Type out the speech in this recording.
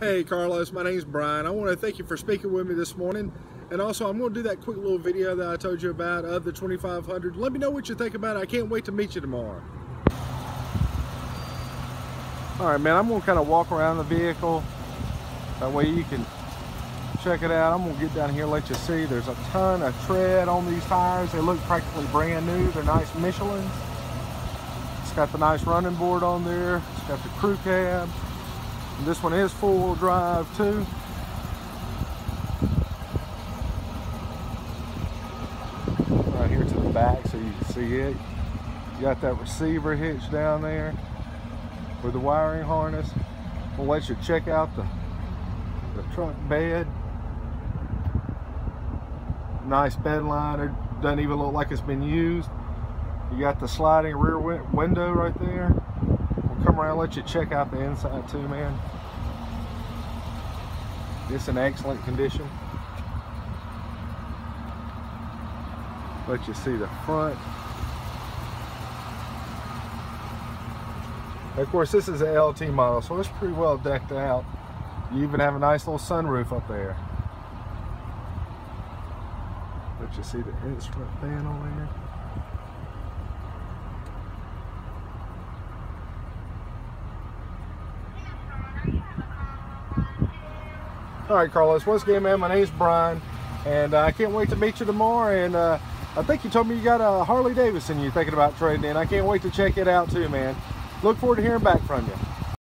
Hey Carlos, my name's Brian. I want to thank you for speaking with me this morning. And also, I'm going to do that quick little video that I told you about of the 2500. Let me know what you think about it. I can't wait to meet you tomorrow. All right, man, I'm going to kind of walk around the vehicle. That way you can check it out. I'm going to get down here and let you see. There's a ton of tread on these tires. They look practically brand new. They're nice Michelins. It's got the nice running board on there. It's got the crew cab. This one is four-wheel drive too. Right here to the back so you can see it. You got that receiver hitch down there with the wiring harness. We'll let you check out the, the trunk bed. Nice bed liner. Doesn't even look like it's been used. You got the sliding rear window right there. Come around let you check out the inside too, man. It's in excellent condition. Let you see the front. Of course, this is an LT model, so it's pretty well decked out. You even have a nice little sunroof up there. Let you see the instrument panel there. All right, Carlos, once again, man, my name's Brian, and uh, I can't wait to meet you tomorrow. And uh, I think you told me you got a Harley Davidson you're thinking about trading in. I can't wait to check it out too, man. Look forward to hearing back from you.